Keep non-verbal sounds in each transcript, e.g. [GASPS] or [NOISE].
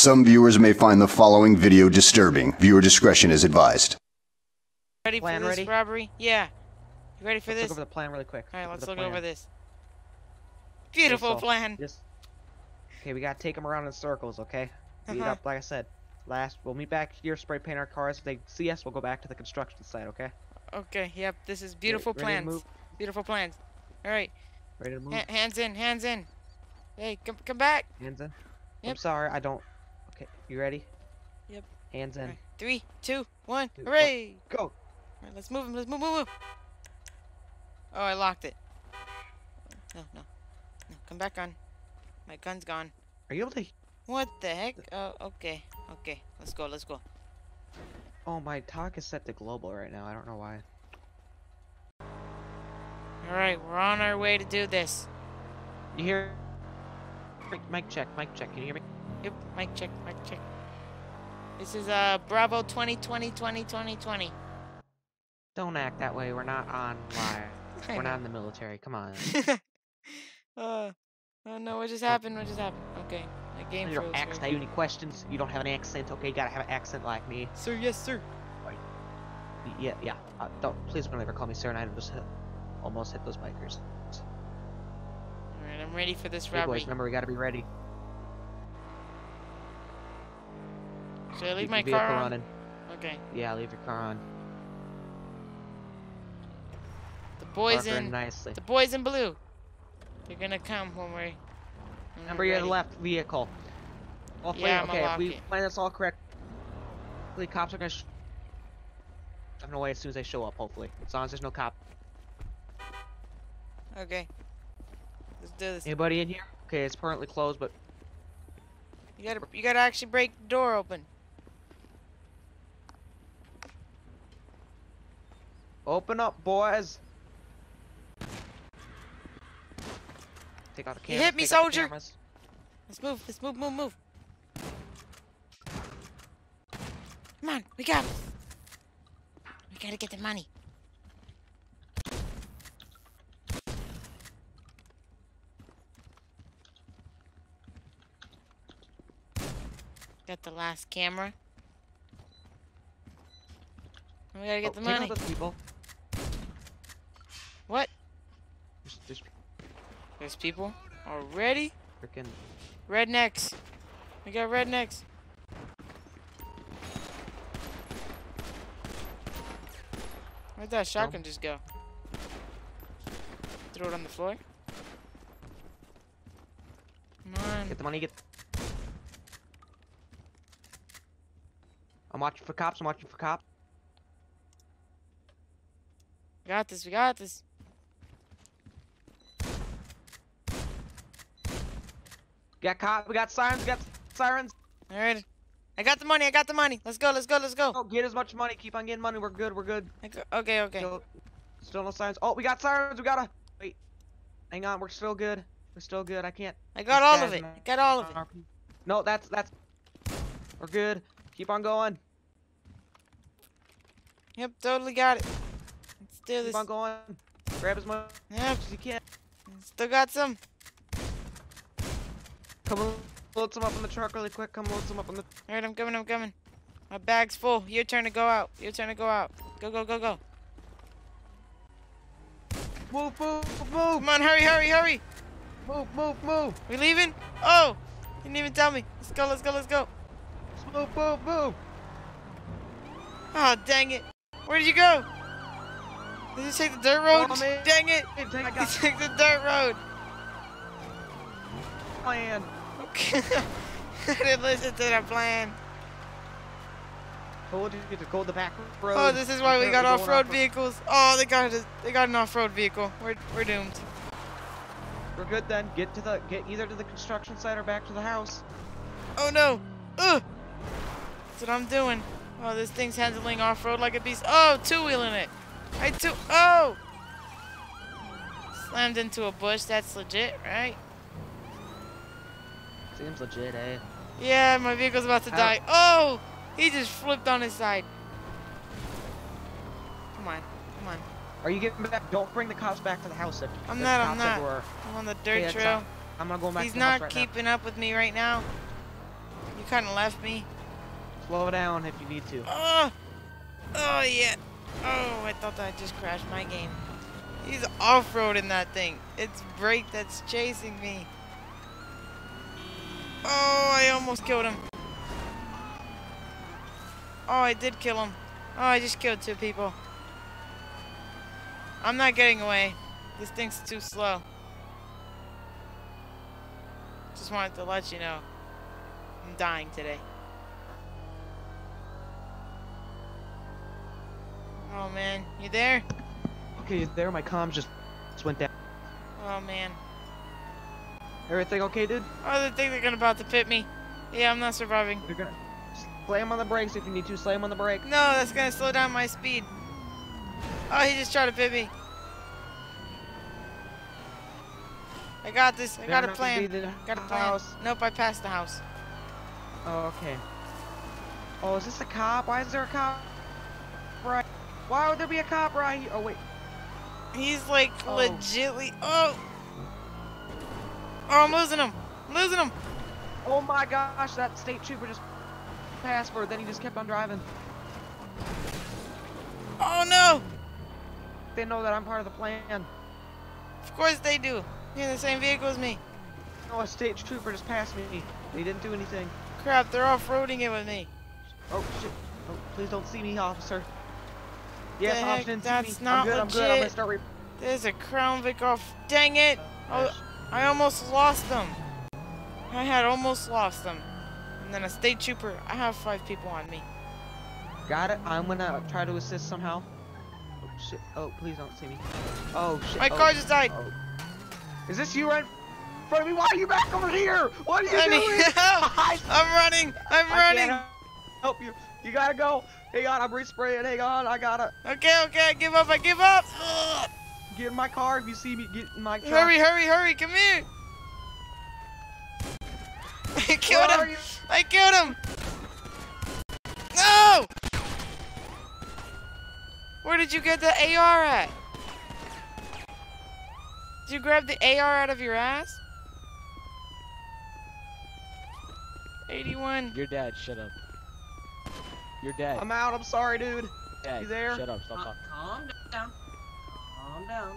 Some viewers may find the following video disturbing. Viewer discretion is advised. Ready Plan for this ready? robbery? Yeah. You ready for Let's this? look over the plan really quick. All right, let's over look the over this. Beautiful so- plan. Just okay. We gotta take them around in circles. Okay. Meet Uh-huh. up, like I said. Last, we'll meet back here. Spray paint our cars. If they see us, we'll go back to the construction site. Okay. Okay. Yep. This is beautiful ready to plans. move? Beautiful plans. All right. Ready to move? Ha- hands in. Hands in. Hey, come come back. Hands in. Yep. I'm sorry. I don't. You ready? Yep. Hands in. Right. Three, two, one. Two, one. Hooray! Go. All right, let's move him. Let's move, move, move. Oh, I locked it. No, no, no. Come back on. My gun's gone. Are you able to? What the heck? Oh, okay, okay. Let's go. Let's go. Oh, my talk is set to global right now. I don't know why. All right, we're on our way to do this. You hear? Mic check. Mic check. Can you hear me? Yep, mic check, mic check. This is uh Bravo 2020 2020 20. Don't act that way. We're not on [LAUGHS] live. We're not in the military. Come on. [LAUGHS] uh, oh no, what just happened? What just happened? Okay, my game You froze. don't. Have you any questions? You don't have an accent. Okay, you gotta have an accent like me. Sir, yes, sir. Yeah, yeah. Uh, don't please don't ever call me sir. And I just hit, almost hit those bikers. All right, I'm ready for this Hey boys, remember we gotta be ready. Should I leave Keep my vehicle car on? running. Okay. Yeah, leave your car on. The boys her in in nicely. the boys in blue. They're gonna come when we're. when Remember we're your left vehicle. Hopefully, Yeah, I'ma okay, if we it. plan this all correct, the cops are gonna. Sh- I'm away as soon as they show up. Hopefully, as long as there's no cop. Okay. Let's do this. Anybody in here? Okay, it's permanently closed, but You gotta you gotta actually break the door open. Open up, boys. Take out the You hit me, soldier. Let's move. Let's move. Move. Move. Come on, we got it. We gotta get the money. Got the last camera. We gotta get Oh, the take out money. those people. What? Just, just There's people already. freaking. Rednecks. We got rednecks. Where'd that shotgun just go? Throw it on the floor. Come on. Get the money. Get. I'm watching for cops. I'm watching for cops. We got this. We got this. We got cop. We got sirens. We got sirens. All right. I got the money. I got the money. Let's go. Let's go. Let's go. Oh, get as much money. Keep on getting money. We're good. We're good. Okay. Okay. Still, still no sirens. Oh, we got sirens. We gotta wait. Hang on. We're still good. We're still good. I can't. I got all of it. I got all of it. No, that's that's. We're good. Keep on going. Yep. Totally got it. Let's do this. Keep on going. Grab as much Yep. as you can. Still got some. Come on. Load some up on the truck really quick. Come load some up on the. All right. I'm coming. I'm coming. My bag's full. Your turn to go out. Your turn to go out. Go. Go. Go. Go. Move, move, move, Come on. Hurry. Hurry. Hurry. move, move, move. We leaving? Oh, you didn't even tell me. Let's go, let's go, let's go. Move, move, move. Oh, dang it. Where did you go? Did you take the dirt road? Me. Dang it. Take [LAUGHS] took the dirt road. plan. Okay. [LAUGHS] I didn't listen to the plan. Told you to go the back road. Oh, this is why we got off-road off- vehicles. Oh, they got a, they got an off-road vehicle. We're we're doomed. We're good then. Get to the get either to the construction site or back to the house. Oh no. Ugh. That's what I'm doing. Oh, this thing's handling off-road like a beast. Oh, two-wheeling it. I two. Oh. Slammed into a bush. That's legit, right? Seems legit, eh? Yeah, my vehicle's about to How- die. Oh! He just flipped on his side. Come on, come on. Are you getting back? Don't bring the cops back to the house. If I'm not, I'm not. everywhere. I'm on the dirt trail. I'm gonna go back He's to the house not right keeping up with me right now. You kind of left me. Slow down if you need to. Oh! Oh, yeah. Oh, I thought I just crashed my game. He's off-roading that thing. It's Brake that's chasing me. Oh, I almost killed him. Oh, I did kill him. Oh, I just killed two people. I'm not getting away. This thing's too slow. Just wanted to let you know. I'm dying today. Oh man, you there? Okay, you there. My comms just just went down. Oh man. Everything okay, dude? Oh, they think they're gonna about to pit me. Yeah, I'm not surviving. You're gonna slam on the brakes if you need to. Slam on the brake. No, that's gonna slow down my speed. Oh, he just tried to pit me. I got this. I got a Better not be plan. the Got a plan. house. Nope, I passed the house. Oh, okay. Oh, is this a cop? Why is there a cop? Right. Why would there be a cop right here? Oh wait. He's like Oh. legitly. Oh. Oh, I'm losing him. I'm losing him. Oh my gosh, that state trooper just passed for it. Then he just kept on driving. Oh no. They know that I'm part of the plan. Of course they do. You're in the same vehicle as me. No, a state trooper just passed me. They didn't do anything. Crap, they're off-roading it with me. Oh shit. Oh, please don't see me, officer. Yes, The officer didn't that's see me. not I'm good. I'm good. I'm gonna legit. start. Re- There's a Crown Vic off. Dang it. Oh, I almost lost them. I had almost lost them. And then a state trooper. I have five people on me. Got it. I'm gonna try to assist somehow. Oh shit. Oh, please don't see me. Oh shit. My oh. car just died. Oh. Is this you right in front of me? Why are you back over here? What are you need doing? [LAUGHS] help. [LAUGHS] I'm running. I'm I running. help you. You gotta go. Hang on, I'm respraying. Hang on, I gotta Okay, okay. I give up. I give up. [GASPS] [GASPS] [GASPS] Ugh. get in my car. If you see me, get in my car. Hurry, hurry, hurry. Come here. [LAUGHS] I killed Where him. I killed him. No. Where did you get the AR at? Did you grab the AR out of your ass? 81. You're dead. Shut up. You're dead. I'm out. I'm sorry, dude. dead. you there? Shut up. Stop Cal- talking. calm down. Calm down.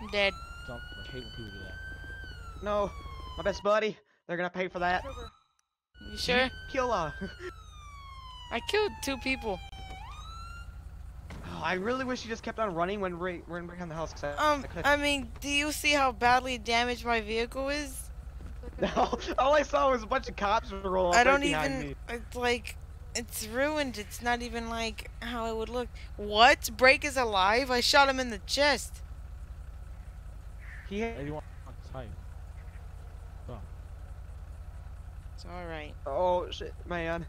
I'm dead. Stop. I hate when people do that. No, my best buddy. They're gonna pay for that. You sure? Kill uh. I killed two people. Oh, I really wish you just kept on running when we when we're in the house. 'cause I, Um, I I mean, do you see how badly damaged my vehicle is? [LAUGHS] No, all I saw was a bunch of cops rolling. I don't behind even. Me. It's like, it's ruined. It's not even like how it would look. What? Brake is alive? I shot him in the chest. He, If you want to type. It's all right. oh shit, man.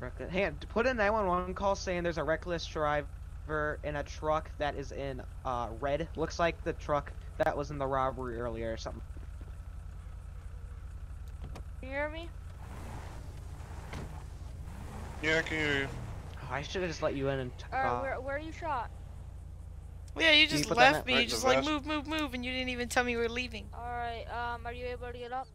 Reckless. Hey, put a 911 call saying there's a reckless driver in a truck that is in uh red. Looks like the truck that was in the robbery earlier or something. Can you hear me? Yeah, I can hear you. Oh, I should have just let you in and. Alright, uh, where, where are you shot? Yeah, you you just put that left me. right You just like vest? move, move, move, and you didn't even tell me you were leaving. Alright, um, are you able to get up?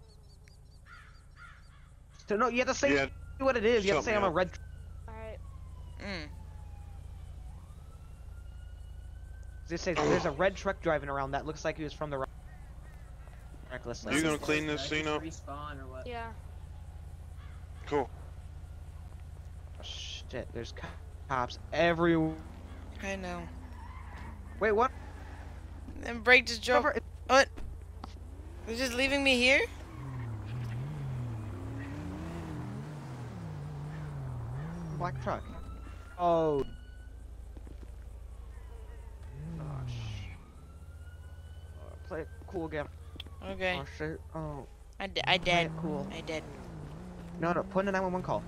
so no, you have to say Yeah, what it is. You have to say I'm a up. red. Alright. Mm. Just say there's a red truck driving around that looks like he was from the ro- reckless. You lane. gonna clean this Did I scene up? Respawn or what? Yeah. Cool. Oh, shit, there's cops everywhere. I know. Wait, what? And break just drove. Cover- What? They're just leaving me here? Black truck. Oh. Oh, uh, play it cool again. Okay. Oh shit. Oh. I, d- I it cool. I did. No, no. Put in a 911 call.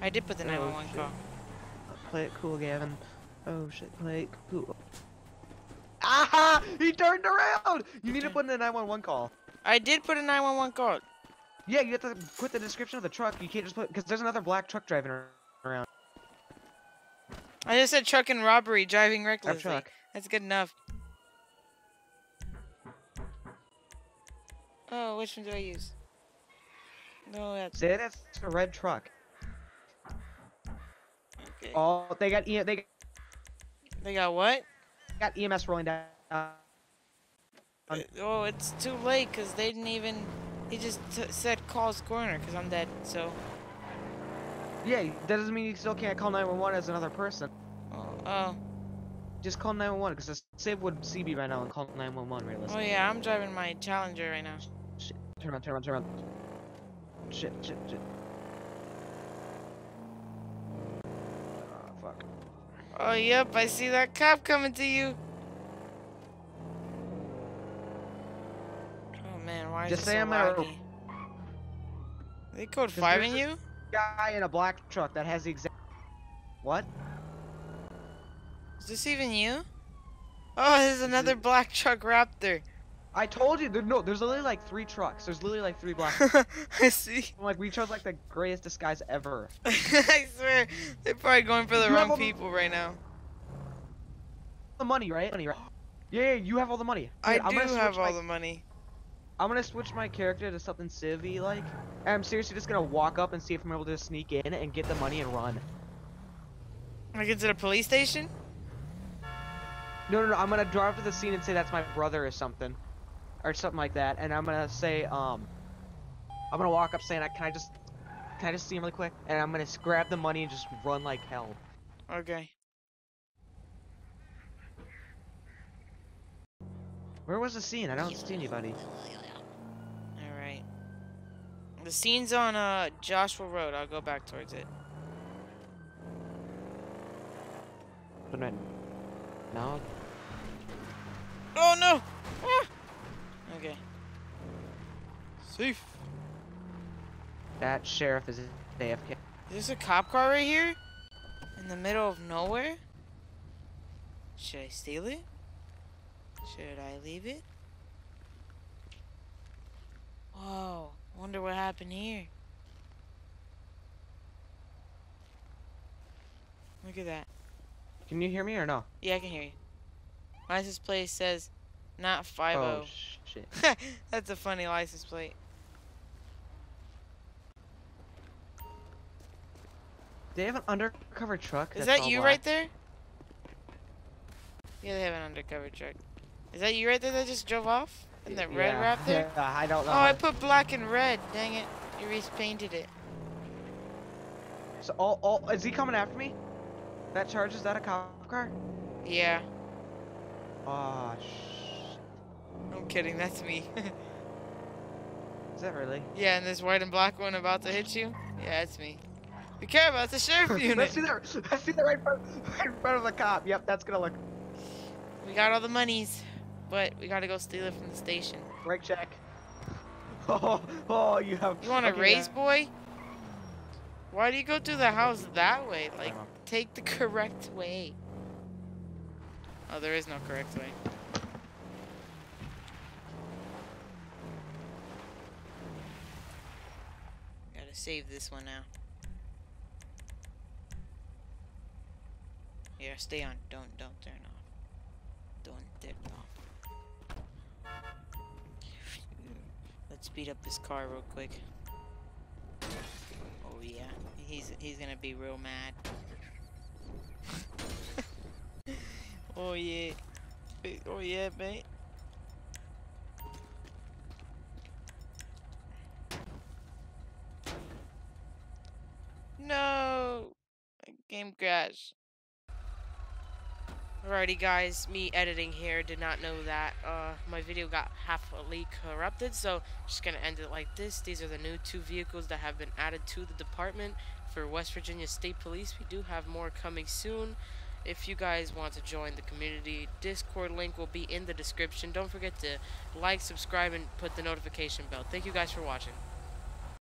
I did put the Oh, 911 shit. call. Play it cool, Gavin. Oh shit. Play it cool. Aha! He turned around. You need to put in a 911 call. I did put a 911 call. Yeah, you have to put the description of the truck. You can't just put because there's another black truck driving around. I just said truck and robbery, driving recklessly. truck. That's good enough. Oh, which one do I use? No, that's Say that's a red truck. okay. Oh, they got E- they They got what? got EMS rolling down. Uh, Oh, it's too late because they didn't even. He just t- said call corner because I'm dead. So, yeah, that doesn't mean you still can't call 911 as another person. oh, oh, Just call 911 because the Civ would CB me by now and call 911 oh yeah, I'm driving my Challenger right now. Turn around, turn around, turn around. Shit, shit, shit. Oh, fuck. Oh, yep, I see that cop coming to you. Oh man, why is Just it say so I'm at a-? They code Just five there's in you? Guy in a black truck that has the exact. What? Is this even you? Oh, there's another black truck Raptor. I told you, there, no, there's literally like three trucks. There's literally like three black. [LAUGHS] I see. I'm like, we chose like the greatest disguise ever. [LAUGHS] I swear, they're probably going for the You wrong people right now. The money, right? Money, right? Yeah, yeah, you have all the money. I Dude, I'm do gonna have switch all my, the money. I'm gonna switch my character to something civvy like. And I'm seriously just gonna walk up and see if I'm able to sneak in and get the money and run. Like into the police station? No, no, no. I'm gonna drive to the scene and say that's my brother or something, or something like that. And I'm gonna say, um, I'm gonna walk up saying, I "Can I just, can I just see him really quick?" And I'm gonna grab the money and just run like hell. Okay. Where was the scene? I don't see anybody. Alright. The scene's on uh Joshua Road. I'll go back towards it. Right now, Oh no! Okay. Safe. that sheriff is AFK. Is there a cop car right here? In the middle of nowhere? Should I steal it? Should I leave it? Whoa, wonder what happened here. Look at that. Can you hear me or no? Yeah, I can hear you. License plate says not 50. Oh, oh shit. [LAUGHS] That's a funny license plate. They have an undercover truck. Is that you black. right there? Yeah, they have an undercover truck. Is that you right there that just drove off? In that red yeah, there? Yeah, [LAUGHS] I don't know. Oh, I put black and red. Dang it. You repainted it. So, oh, oh, is he coming after me? That charge is that a cop car? Yeah. Oh, sh. I'm kidding. That's me. [LAUGHS] Is that really? yeah, and this white and black one about to hit you? Yeah, it's me. Be careful. It's a sheriff [LAUGHS] unit. Let's see that. Let's see that right in front, [LAUGHS] right in front of the cop. Yep, that's gonna look. We got all the monies, but we gotta go steal it from the station. Break check. Oh, oh, you have. You want a okay, race, boy? Why do you go through the house that way? Like, take the correct way. Oh, there is no correct way. Gotta save this one now. Yeah, stay on. Don't don't turn off. Don't turn off. Let's speed up this car real quick. Oh yeah, he's he's gonna be real mad. [LAUGHS] oh yeah, oh yeah, mate. Alrighty guys, me editing here did not know that uh, my video got halfly corrupted so just gonna end it like this. These are the new two vehicles that have been added to the department for West Virginia State Police. We do have more coming soon. If you guys want to join the community, Discord link will be in the description. Don't forget to like, subscribe, and put the notification bell. Thank you guys for watching.